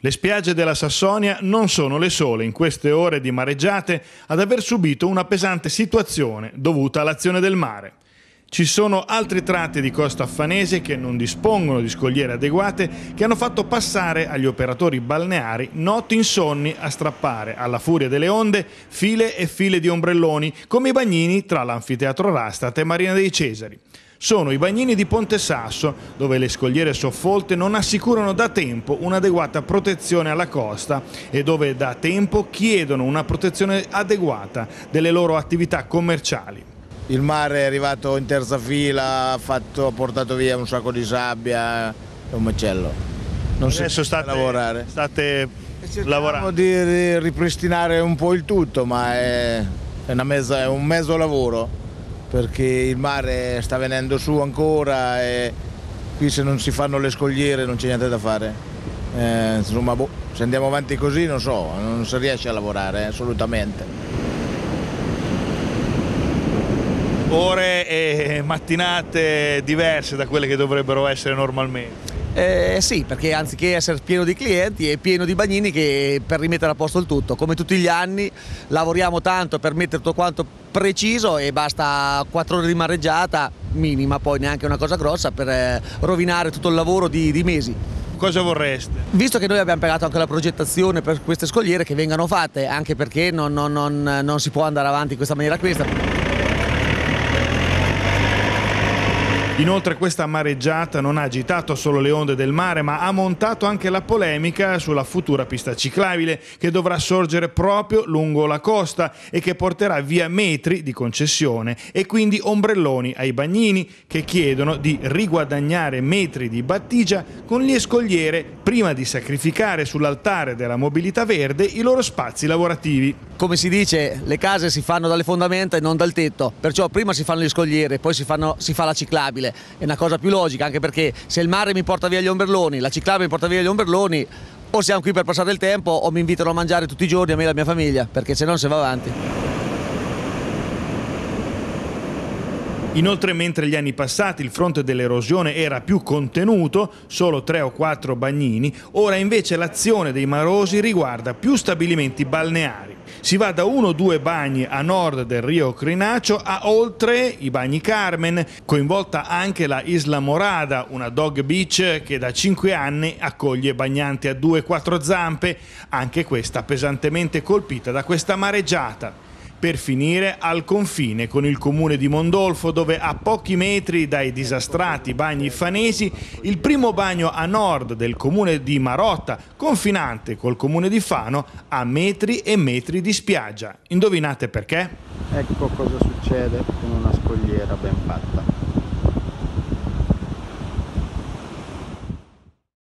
Le spiagge della Sassonia non sono le sole in queste ore di mareggiate ad aver subito una pesante situazione dovuta all'azione del mare. Ci sono altri tratti di costa affanese che non dispongono di scogliere adeguate che hanno fatto passare agli operatori balneari notti insonni a strappare alla furia delle onde file e file di ombrelloni come i bagnini tra l'anfiteatro Rastat e Marina dei Cesari sono i bagnini di Ponte Sasso, dove le scogliere soffolte non assicurano da tempo un'adeguata protezione alla costa e dove da tempo chiedono una protezione adeguata delle loro attività commerciali. Il mare è arrivato in terza fila, ha, fatto, ha portato via un sacco di sabbia, è un macello. Non Adesso state, lavorare. state lavorando. di ripristinare un po' il tutto, ma è, è, mezza, è un mezzo lavoro perché il mare sta venendo su ancora e qui se non si fanno le scogliere non c'è niente da fare. Eh, insomma, boh, se andiamo avanti così non so, non si riesce a lavorare assolutamente. Ore e mattinate diverse da quelle che dovrebbero essere normalmente. Eh, sì, perché anziché essere pieno di clienti è pieno di bagnini che per rimettere a posto il tutto. Come tutti gli anni lavoriamo tanto per mettere tutto quanto preciso e basta 4 ore di mareggiata, minima poi neanche una cosa grossa, per eh, rovinare tutto il lavoro di, di mesi cosa vorreste? Visto che noi abbiamo pagato anche la progettazione per queste scogliere che vengano fatte, anche perché non, non, non, non si può andare avanti in questa maniera questa. Thank you. Inoltre questa mareggiata non ha agitato solo le onde del mare, ma ha montato anche la polemica sulla futura pista ciclabile che dovrà sorgere proprio lungo la costa e che porterà via metri di concessione e quindi ombrelloni ai bagnini che chiedono di riguadagnare metri di battigia con le scogliere prima di sacrificare sull'altare della mobilità verde i loro spazi lavorativi. Come si dice, le case si fanno dalle fondamenta e non dal tetto, perciò prima si fanno le scogliere, poi si, fanno, si fa la ciclabile ciclabile, è una cosa più logica anche perché se il mare mi porta via gli ombrelloni, la ciclabile mi porta via gli ombrelloni, o siamo qui per passare il tempo o mi invitano a mangiare tutti i giorni a me e la mia famiglia, perché se no si va avanti. Inoltre, mentre gli anni passati il fronte dell'erosione era più contenuto, solo 3 o 4 bagnini, ora invece l'azione dei marosi riguarda più stabilimenti balneari. Si va da uno o due bagni a nord del Rio Crinacio a oltre i bagni Carmen, coinvolta anche la Isla Morada, una dog beach che da cinque anni accoglie bagnanti a due e quattro zampe, anche questa pesantemente colpita da questa mareggiata per finire al confine con il comune di Mondolfo dove a pochi metri dai disastrati bagni fanesi il primo bagno a nord del comune di Marotta, confinante col comune di Fano, a metri e metri di spiaggia. Indovinate perché? Ecco cosa succede con una scogliera ben fatta.